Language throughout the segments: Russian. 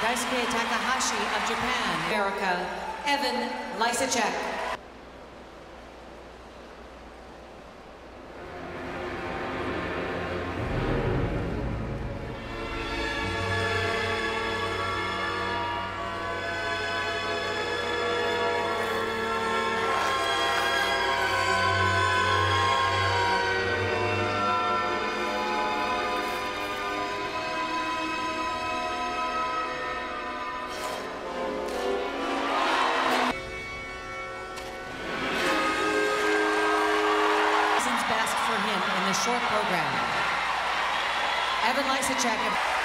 Daisuke Takahashi of Japan. America, Evan Lysacek. For him in the short program. Evan Lysacek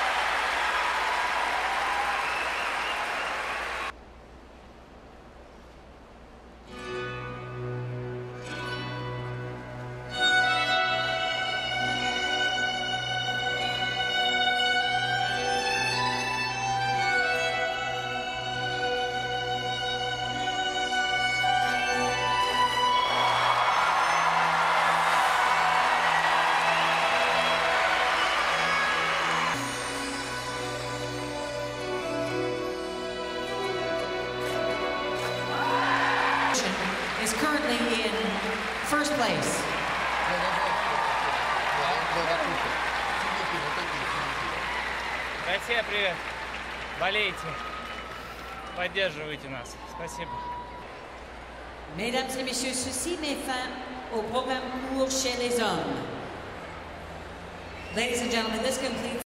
is currently in first place. Россия, привет. Болейте. Поддерживайте нас. Спасибо. Mesdames et messieurs, ceci met fin au programme court chez les hommes. Ladies and gentlemen, this concludes